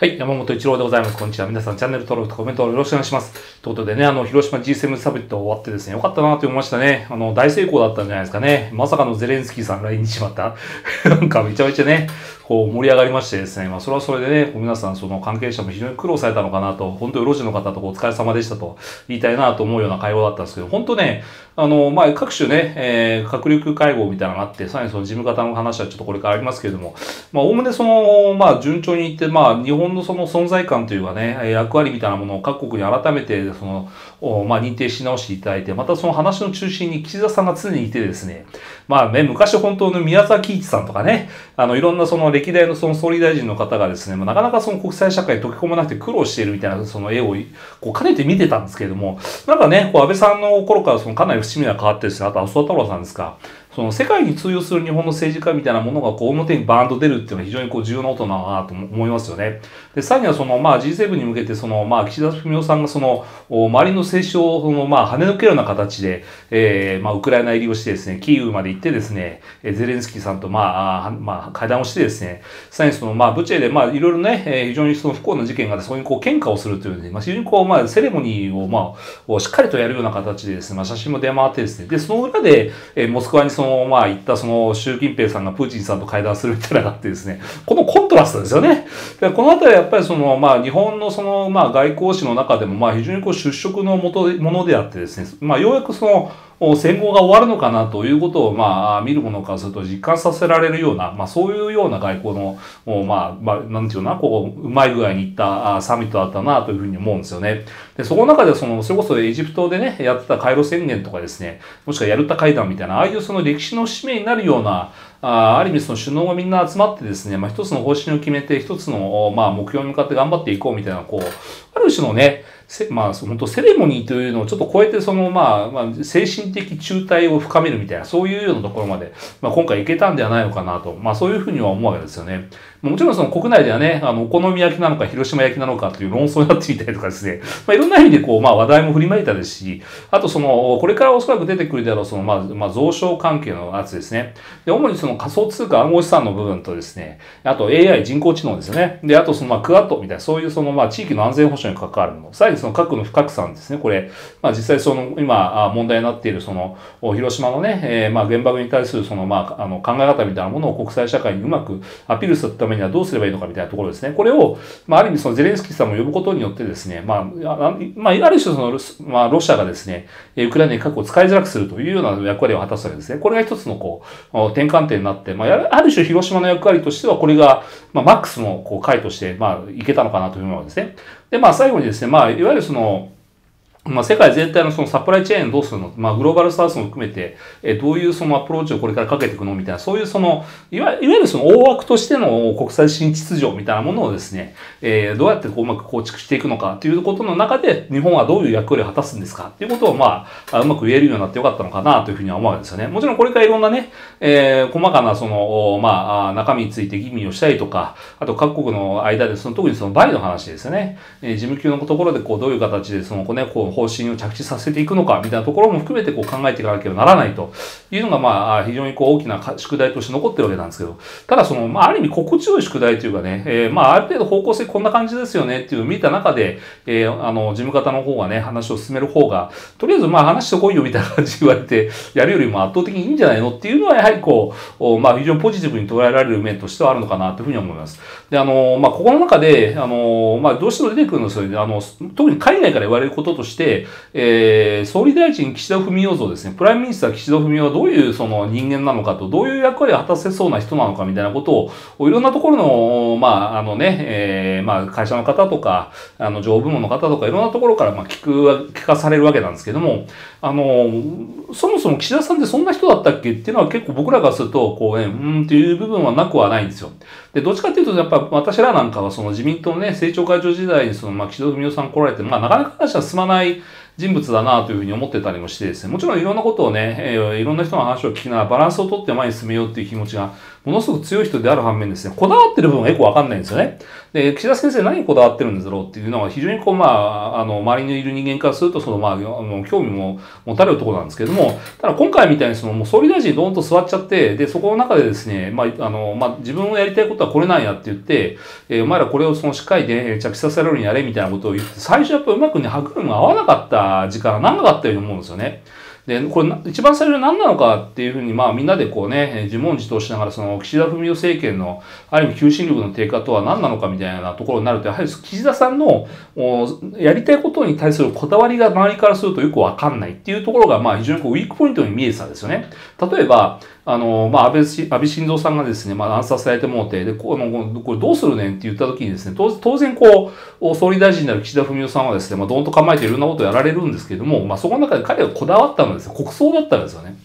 はい、山本一郎でございます。こんにちは。皆さん、チャンネル登録とコメントをよろしくお願いします。ということでね、あの、広島 G7 サミット終わってですね、よかったなと思いましたね。あの、大成功だったんじゃないですかね。まさかのゼレンスキーさん来日しまった。なんかめちゃめちゃね、こう盛り上がりましてですね、まあ、それはそれでね、皆さん、その関係者も非常に苦労されたのかなと、本当に路地の方とお疲れ様でしたと言いたいなと思うような会話だったんですけど、本当ね、あの、まあ、各種ね、えー、閣僚会合みたいなのがあって、さらにその事務方の話はちょっとこれからありますけれども、まあ、おおむねその、まあ、順調にいって、まあ、日本のその存在感というかね、役割みたいなものを各国に改めて、その、まあ、認定し直していただいて、またその話の中心に岸田さんが常にいてですね、まあね、昔本当の宮崎一さんとかね、あの、いろんなその歴歴代のその総理大臣の方がですね、まあ、なかなかその国際社会に溶け込まなくて苦労しているみたいなその絵をこう兼ねて見てたんですけれども、なんかね、こう安倍さんの頃からそのかなり節目が変わってですね、あと麻生太郎さんですか、その世界に通用する日本の政治家みたいなものがこう表にバーンと出るっていうのは非常にこう重要なことなのかなと思いますよね。で、さらにはそのまあ G7 に向けてそのまあ岸田文雄さんがその周りの政治をそのまあ跳ね抜けるような形で、えー、まあウクライナ入りをしてですね、キーウまで行ってですね、ゼレンスキーさんとまあ、まあ会談をしてですね、さらにそのまあブチェでまあいろいろね、え、非常にその不幸な事件が、そういうこう喧嘩をするというね、まあ非常にこうまあセレモニーをまあしっかりとやるような形でですね、まあ写真も出回ってですね、で、その裏で、え、モスクワにそのそのまあ言ったその習近平さんがプーチンさんと会談するみたいなのがあってですね、このコントラストですよね。でこのあたりはやっぱりその、まあ日本のその、まあ外交史の中でも、まあ非常にこう出色のもとものであってですね、まあようやくその、戦後が終わるのかなということを、まあ、見るものからすると実感させられるような、まあ、そういうような外交の、まあ、まあ、なんていうな、こう、うまい具合にいったサミットだったなというふうに思うんですよね。で、そこの中で、その、それこそエジプトでね、やってたカイロ宣言とかですね、もしくはヤルタ会談みたいな、ああいうその歴史の使命になるような、あある意味その首脳がみんな集まってですね、まあ、一つの方針を決めて、一つの、まあ、目標に向かって頑張っていこうみたいな、こう、ある種のね、まあ、本当セレモニーというのをちょっと超えて、その、まあ、まあ、精神的中退を深めるみたいな、そういうようなところまで、まあ、今回いけたんではないのかなと、まあ、そういうふうには思うわけですよね。もちろんその国内ではね、あの、お好み焼きなのか広島焼きなのかという論争になっていたりとかですね、まあ、いろんな意味でこう、まあ、話題も振りまいたですし、あとその、これからおそらく出てくるであろう、その、まあ、まあ、増床関係のやつですね。で、主にその仮想通貨暗号資産の部分とですね、あと AI 人工知能ですね。で、あとその、まあ、クワットみたいな、そういうその、まあ、地域の安全保障に関わるもの。さらにその核の不拡散ですね。これ、まあ、実際その、今、問題になっているその、広島のね、えー、まあ、原爆に対するその、まあ、あの、考え方みたいなものを国際社会にうまくアピールするためめにはどうすればいいのかみたいなところですね。これを、まあ、ある意味そのゼレンスキーさんを呼ぶことによってですね、まあ、あまあ、ある種その、まあ、ロシアがですね、ウクライナに核を使いづらくするというような役割を果たすわけですね。これが一つのこう、転換点になって、まあ、ある種広島の役割としては、これが、まあ、マックスのこう回として、まあ、いけたのかなというのはですね。で、まあ、最後にですね、まあ、いわゆるその、まあ、世界全体のそのサプライチェーンどうするの？まあ、グローバルサウスも含めて、えどういうそのアプローチをこれからかけていくの？みたいな、そういうその、いわいわゆるその大枠としての国際新秩序みたいなものをですね、えー、どうやってこううまく構築していくのかということの中で、日本はどういう役割を果たすんですか？っていうことを、まあ、うまく言えるようになってよかったのかなというふうには思うわけですよね。もちろんこれからいろんなね、えー、細かなその、まあ、中身について議味をしたりとか、あと各国の間で、その特にそのバイの話ですよね。えー、事務級のところでこうどういう形でその、ね、こう方針を着地させていくのかみたいなところも含めてこう考えていかなければならないというのが、まあ、非常にこう大きな宿題として残ってるわけなんですけど、ただその、まあ、ある意味心地よい宿題というかね、えー、まあ、ある程度方向性こんな感じですよねっていう見た中で、えー、あの、事務方の方がね、話を進める方が、とりあえずまあ話してこいよみたいな感じで言われて、やるよりも圧倒的にいいんじゃないのっていうのは、やはりこう、まあ、非常にポジティブに捉えられる面としてはあるのかなというふうに思います。で、あの、まあ、ここの中で、あの、まあ、どうしても出てくるのですよあの、特に海外から言われることとして、えー、総理大臣岸田文雄像ですね、 Prime Minister 岸田文雄はどういうその人間なのかと、どういう役割を果たせそうな人なのかみたいなことを、いろんなところの、まあ、あのね、えー、まあ、会社の方とか、あの、上部門の方とか、いろんなところから、まあ、聞く、聞かされるわけなんですけども、あの、そもそも岸田さんってそんな人だったっけっていうのは結構僕らからすると、こうね、うんっていう部分はなくはないんですよ。で、どっちかっていうと、やっぱ私らなんかはその自民党のね、政調会長時代にその、まあ、岸田文雄さん来られて、まあ、なかなか話は進まない way 人物だなというふうに思ってたりもしてですね、もちろんいろんなことをね、えー、いろんな人の話を聞きながらバランスをとって前に進めようっていう気持ちがものすごく強い人である反面ですね、こだわってる部分がよくわかんないんですよね。で、岸田先生何にこだわってるんだろうっていうのは非常にこう、まあ、あの、周りにいる人間からすると、その、まあ、あの興味も持たれるところなんですけれども、ただ今回みたいにその、もう総理大臣ドーンと座っちゃって、で、そこの中でですね、まあ、あの、まあ、自分のやりたいことはこれなんやって言って、えー、お前らこれをそのしっかりで着地させられるようにやれみたいなことを言って、最初やっぱうまくね、歯車が合わなかった時間が長かったように思うんですよね。で、これ、一番最初に何なのかっていうふうに、まあみんなでこうね、自問自答しながら、その岸田文雄政権の、ある意味求心力の低下とは何なのかみたいなところになると、やはり岸田さんの、やりたいことに対するこだわりが周りからするとよくわかんないっていうところが、まあ非常にこうウィークポイントに見えてたんですよね。例えば、あの、まあ、安倍、安倍晋三さんがですね、まあ、暗殺されてもうて、で、この、これどうするねんって言った時にですね、当然こう、総理大臣になる岸田文雄さんはですね、まあ、どんと構えていろんなことをやられるんですけれども、まあ、そこの中で彼がこだわったのはですね、国葬だったんですよね。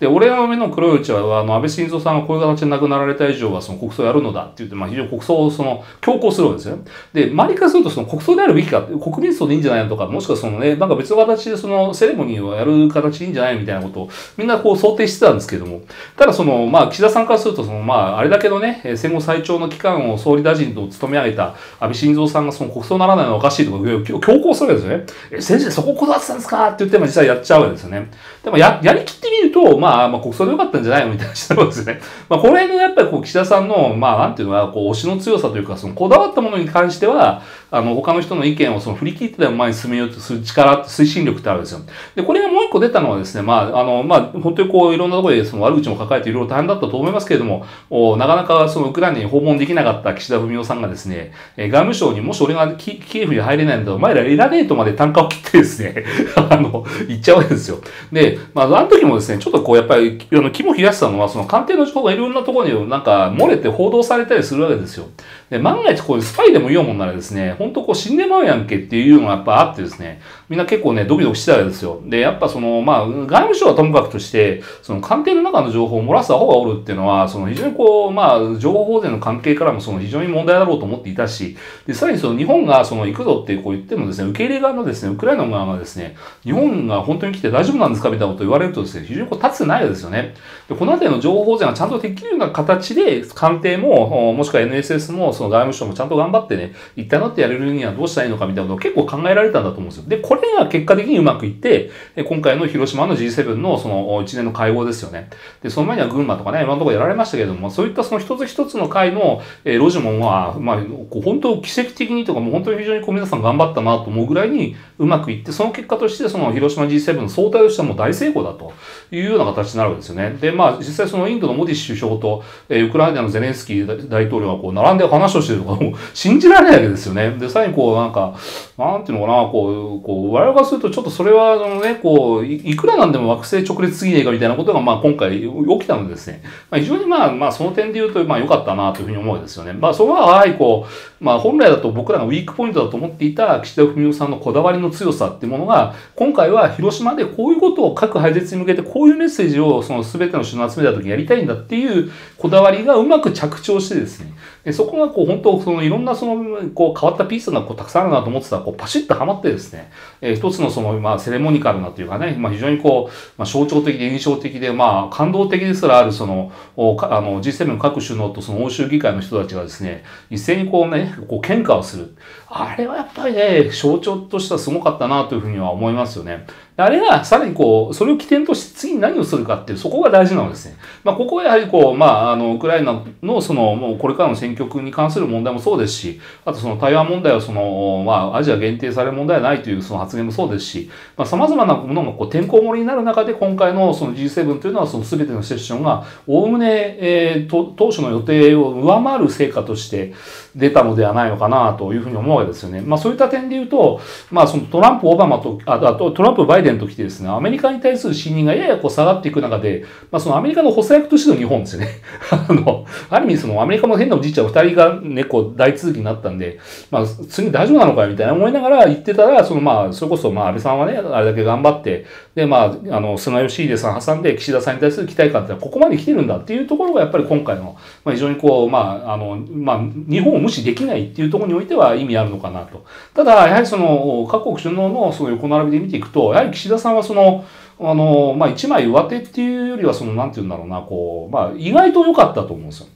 で、俺の目の黒いうちは、あの、安倍晋三さんがこういう形で亡くなられた以上は、その国葬やるのだって言って、まあ、非常に国葬をその、強行するわけですよ。で、周りからすると、その国葬であるべきか、国民葬でいいんじゃないのとか、もしくはそのね、なんか別の形でその、セレモニーをやる形でいいんじゃないみたいなことを、みんなこう想定してたんですけども、ただその、まあ、岸田さんからすると、その、まあ、あれだけのね、戦後最長の期間を総理大臣と務め上げた安倍晋三さんがその国葬ならないのはおかしいとか、強行するわけですよね。え、先生そここだわってたんですかって言っても実際やっちゃうわけですよね。でもや、やりきってみると、まあ、まあ、国葬でよかったんじゃないのみたいな話なるんですね。まあ、この辺のやっぱりこう、岸田さんの、まあ、なんていうのは、こう、推しの強さというか、その、こだわったものに関しては、あの、他の人の意見をその振り切ってでも前に進めようとする力、推進力ってあるんですよ。で、これがもう一個出たのはですね、まあ、あの、まあ、本当にこう、いろんなところでその悪口も抱えていろいろ大変だったと思いますけれども、おなかなかそのウクライナに訪問できなかった岸田文雄さんがですね、え外務省にもし俺がキキエフに入れないんだお前らいらねえとまで単価を切ってですね、あの、言っちゃうわけですよ。で、まあ、あの時もですね、ちょっとこう、やっぱり、あの、肝冷やしたのは、その官邸の情報がいろんなところになんか漏れて報道されたりするわけですよ。で、万が一こういうスパイでもいいもんならですね、本当こう死んでまうやんけっていうのがやっぱあってですね、みんな結構ね、ドキドキしてたわけですよ。で、やっぱその、まあ、外務省はともかくとして、その官邸の中の情報を漏らす方がおるっていうのは、その非常にこう、まあ、情報保全の関係からもその非常に問題だろうと思っていたし、で、さらにその日本がその行くぞってこう言ってもですね、受け入れ側のですね、ウクライナ側がですね、日本が本当に来て大丈夫なんですかみたいなことを言われるとですね、非常にこう立つないですよね。で、この辺りの情報保全がちゃんとできるような形で、官邸も、もしくは NSS も、その外務省もちゃんと頑張ってね、一体なってやれるにはどうしたらいいのかみたいなことを結構考えられたんだと思うんですよ。で、これが結果的にうまくいって、今回の広島の G7 のその一年の会合ですよね。で、その前には群馬とかね、いろんなところやられましたけれども、そういったその一つ一つの会の、えー、ロジモンは、まあ、本当奇跡的にとか、もう本当に非常にこう皆さん頑張ったなと思うぐらいにうまくいって、その結果としてその広島 G7 の総体としてはもう大成功だというような形になるわけですよね。で、まあ、実際そのインドのモディ首相と、えー、ウクライナのゼレンスキー大統領がこう並んで話話をしてるとか、もう信じられないわけですよね。で、さらにこう、なんか、なんていうのかな、こう、こう、我々がするとちょっとそれは、あのね、こうい、いくらなんでも惑星直列すぎねえかみたいなことが、まあ今回起きたのでですね、まあ、非常にまあ、まあその点で言うと、まあ良かったなというふうに思うんですよね。まあそれは、はりこう、まあ本来だと僕らがウィークポイントだと思っていた岸田文雄さんのこだわりの強さっていうものが、今回は広島でこういうことを核廃絶に向けてこういうメッセージをその全ての首脳集めた時にやりたいんだっていうこだわりがうまく着地をしてですね、でそこがこう本当そのいろんなそのこう変わったピースがこうたくさんあるなと思ってたらこうパシッとはまってですね、えー、一つのそのまあセレモニカルなというかね、まあ、非常にこう、まあ、象徴的で印象的でまあ感動的ですらあるそのおあの G7 各首脳とその欧州議会の人たちがですね一斉にこうねこう喧嘩をする。あれはやっぱりね象徴としてはすごかったなというふうには思いますよね。あれがさらにこう、それを起点として次に何をするかっていう、そこが大事なんですね。まあ、ここはやはりこう、まあ、あの、ウクライナのその、もうこれからの戦局に関する問題もそうですし、あとその台湾問題はその、まあ、アジア限定される問題はないというその発言もそうですし、まあ、様々なものがこう、てんこ盛りになる中で、今回のその G7 というのはその全てのセッションが、おおむね、えー、当初の予定を上回る成果として出たのではないのかなというふうに思うわけですよね。まあ、そういった点で言うと、まあ、そのトランプ、オバマと、あとトランプ、バイデンときてですね、アメリカに対する信任がややこう下がっていく中で、まあ、そのアメリカの補佐役としての日本ですよね。あの、ある意味そのアメリカの変なおじいちゃん二人がね、こう大続きになったんで、まあ、次大丈夫なのかよみたいな思いながら言ってたら、そのまあ、それこそまあ、安倍さんはね、あれだけ頑張って、で、まあ、あの、菅義偉さん挟んで岸田さんに対する期待感ってここまで来てるんだっていうところがやっぱり今回の、まあ、非常にこう、まあ、あの、まあ、日本を無視できないっていうところにおいては意味あるのかなと。ただ、やはりその、各国首脳のそういう横並びで見ていくと、やはり岸田さんはその、あの、まあ、一枚上手っていうよりは、その、なんて言うんだろうな、こう、まあ、意外と良かったと思うんですよ。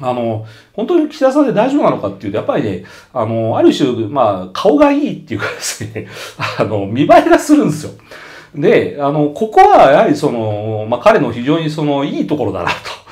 あの、本当に岸田さんで大丈夫なのかっていうと、やっぱりね、あの、ある種、まあ、顔がいいっていうかですね、あの、見栄えがするんですよ。で、あの、ここはやはりその、まあ、彼の非常にその、いいところだなと。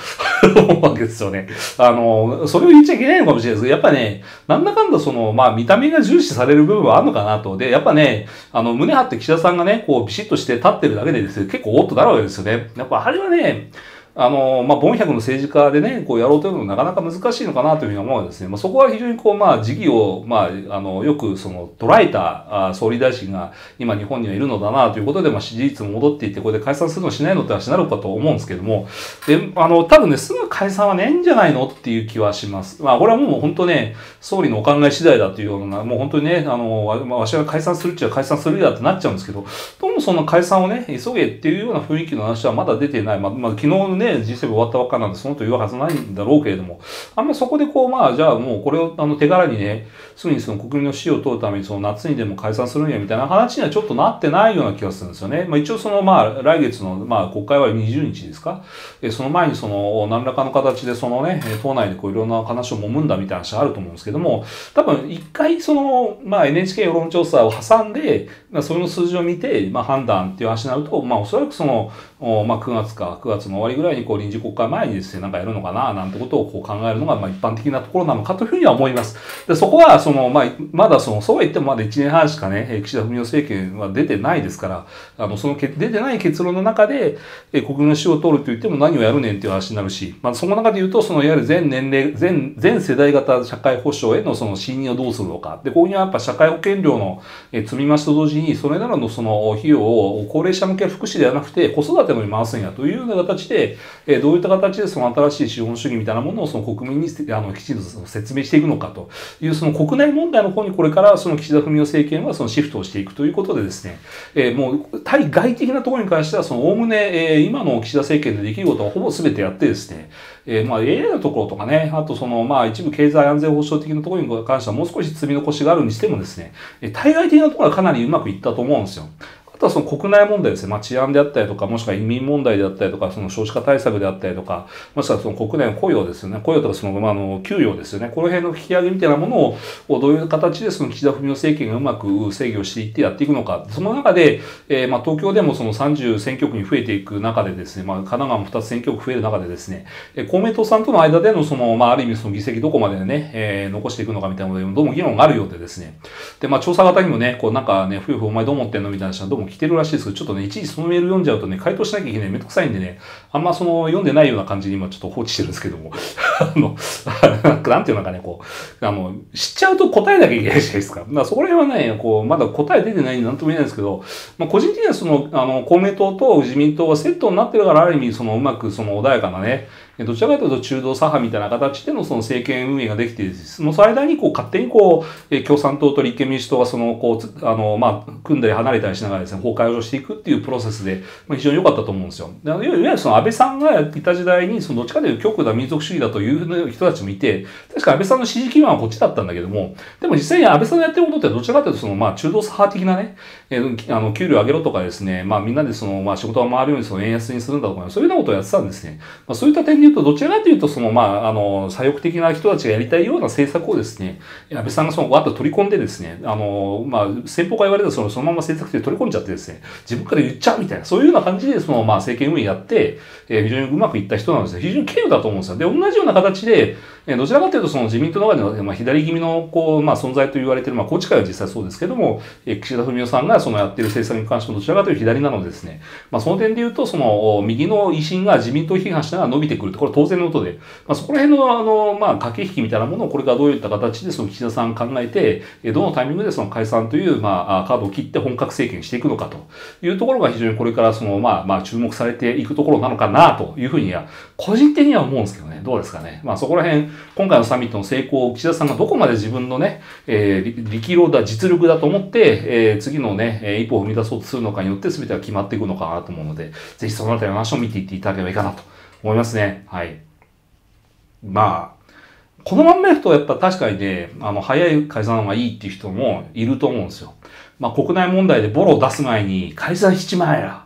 思うわけですよね。あの、それを言っちゃいけないのかもしれないですけど、やっぱね、なんだかんだその、まあ見た目が重視される部分はあるのかなと。で、やっぱね、あの、胸張って岸田さんがね、こうビシッとして立ってるだけでですね、結構おっとなるわけですよね。やっぱあれはね、あの、まあ、ボン百の政治家でね、こうやろうというのもなかなか難しいのかなというふうに思うんですね。まあ、そこは非常にこう、まあ、時期を、まあ、あの、よくその、捉えたあ総理大臣が今日本にはいるのだなということで、まあ、支持率も戻っていって、これで解散するのしないのって話になるかと思うんですけども、で、あの、多分ね、すぐ解散はねえんじゃないのっていう気はします。まあ、これはもう本当ね、総理のお考え次第だというような、もう本当にね、あの、まあ、わしが解散するっちゃ解散するやってなっちゃうんですけど、どうもその解散をね、急げっていうような雰囲気の話はまだ出てない。まあ、まあ、昨日ね、G7 終わったばっかなんで、そのと言うはずないんだろうけれども、あんまりそこでこう、まあ、じゃあもうこれをあの手柄にね、すぐにその国民の死を問うために、その夏にでも解散するんやみたいな話にはちょっとなってないような気がするんですよね。まあ一応その、まあ、来月の、まあ、国会は20日ですか。えその前にその、何らかの形でそのね、党内でこういろんな話を揉むんだみたいな話あると思うんですけども、多分一回その、まあ NHK 世論調査を挟んで、まあ、それの数字を見て、まあ判断っていう話になると、まあおそらくその、まあ9月か9月の終わりぐらいにこう臨時国会前にですね、なんかやるのかな、なんてことをこう考えるのが、まあ一般的なところなのかというふうには思います。で、そこは、その、まあ、まだその、そうは言ってもまだ1年半しかね、岸田文雄政権は出てないですから、あの、その出てない結論の中で、え国民の死を取ると言っても何をやるねんっていう話になるし、まあ、その中で言うと、その、いわゆる全年齢、全、全世代型社会保障へのその信任をどうするのか。で、ここにはやっぱ社会保険料のえ積み増しと同時に、それならのその費用を高齢者向け福祉ではなくて、子育てのに回すんやというような形で、えどういった形でその新しい資本主義みたいなものをその国民にあのきちんと説明していくのかというその国内問題の方にこれからその岸田文雄政権はそのシフトをしていくということでですね、え、もう対外的なところに関してはそのおおむね、え、今の岸田政権でできることはほぼ全てやってですね、えー、まあ AI のところとかね、あとそのまあ一部経済安全保障的なところに関してはもう少し積み残しがあるにしてもですね、対外的なところはかなりうまくいったと思うんですよ。あとはその国内問題ですね、まあ、治安であったりとか、もしくは移民問題であったりとか、その少子化対策であったりとか、もしくはその国内の雇用ですよね、雇用とかその、まあ、あの給与ですよね、この辺の引き上げみたいなものを、どういう形でその岸田文雄政権がうまく制御していってやっていくのか、その中で、えー、まあ東京でもその30選挙区に増えていく中でですね、まあ、神奈川も2つ選挙区増える中でですね、公明党さんとの間でのその、まあ、ある意味その議席どこまでね、えー、残していくのかみたいなので、どうも議論があるようでですね、で、まあ、調査型にもね、こうなんかね、夫婦お前どう思ってんのみたいな話はどうも来てるらしいですけど、ちょっとね、一時そのメール読んじゃうとね、回答しなきゃいけないめんどくさいんでね、あんまその読んでないような感じに今ちょっと放置してるんですけども、あの、なんていうのかね、こう、あの、知っちゃうと答えなきゃいけないじゃないですか。だからそこら辺はね、こう、まだ答え出てないんでなんとも言えないんですけど、まあ個人的にはその、あの、公明党と自民党はセットになってるから、ある意味そのうまくその穏やかなね、どちらかというと中道左派みたいな形でのその政権運営ができて、その間にこう勝手にこう、共産党と立憲民主党がその、こう、あの、まあ、組んだり離れたりしながらですね、崩壊をしていくっていうプロセスで、まあ、非常に良かったと思うんですよ。いわゆるその安倍さんがいた時代に、そのどっちかというと極右だ民族主義だという人たちもいて、確か安倍さんの支持基盤はこっちだったんだけども、でも実際に安倍さんのやってることってどちらかというとその、まあ、中道左派的なね、えー、あの、給料上げろとかですね、まあ、みんなでその、まあ、仕事が回るようにその円安にするんだとか、そういうようなことをやってたんですね。まあ、そういった点言うと、どちらかというとその、まあ、あの、左翼的な人たちがやりたいような政策をですね、安倍さんがその、わっと取り込んでですね、あの、まあ、先方が言われたその、そのまま政策で取り込んじゃってですね、自分から言っちゃうみたいな、そういうような感じで、その、まあ、政権運営やって、えー、非常にうまくいった人なんですね。非常に軽有だと思うんですよ。で、同じような形で、え、どちらかというと、その自民党の中では、まあ、左気味の、こう、まあ、存在と言われている、まあ、宏池会は実際そうですけども、え、岸田文雄さんがそのやっている政策に関しても、どちらかというと左なのでですね、まあ、その点で言うと、その、右の維新が自民党批判しながら伸びてくると、これ当然のことで、まあ、そこら辺の、あの、まあ、駆け引きみたいなものをこれからどういった形でその岸田さん考えて、えどのタイミングでその解散という、まあ、カードを切って本格政権していくのかと。いうところが非常にこれからその、まあ、まあ、注目されていくところなのかなというふうには、個人的には思うんですけどね、どうですかね。まあ、そこら辺、今回のサミットの成功を岸田さんがどこまで自分のね、えー、力量だ、実力だと思って、えー、次のね、一歩を踏み出そうとするのかによって全てが決まっていくのかなと思うので、ぜひそのあたりの話を見ていっていただければいいかなと思いますね。はい。まあ、このまんまいくとやっぱ確かにね、あの、早い解散がいいっていう人もいると思うんですよ。まあ国内問題でボロを出す前に解散しちまえや。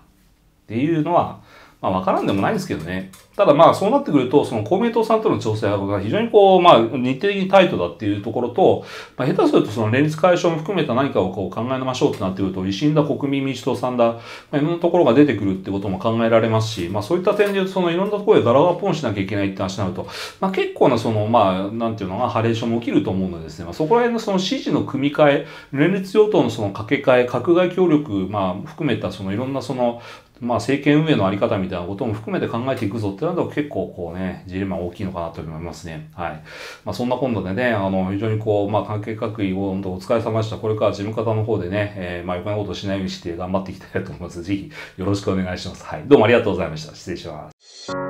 っていうのは、まあ、わからんでもないんですけどね。ただまあ、そうなってくると、その公明党さんとの調整が非常にこう、まあ、日程的にタイトだっていうところと、まあ、下手するとその連立解消も含めた何かをこう考えましょうってなってくると、維新だ、国民民主党さんだ、まあ、いろんなところが出てくるってことも考えられますし、まあ、そういった点で言うと、そのいろんなところでガラガラポンしなきゃいけないって話になると、まあ、結構なその、まあ、なんていうのが、ハレーションも起きると思うのでですね、まあ、そこら辺のその支持の組み替え、連立与党のその掛け替え、閣外協力、まあ、含めたそのいろんなその、まあ、政権運営のあり方みたいなことも含めて考えていくぞってなると結構こうね、ジレンマ大きいのかなと思いますね。はい。まあ、そんな今度でね、あの、非常にこう、まあ、関係各位、本当お疲れ様でした。これから事務方の方でね、えー、まあ、余計なことしないようにして頑張っていきたいと思います。ぜひ、よろしくお願いします。はい。どうもありがとうございました。失礼します。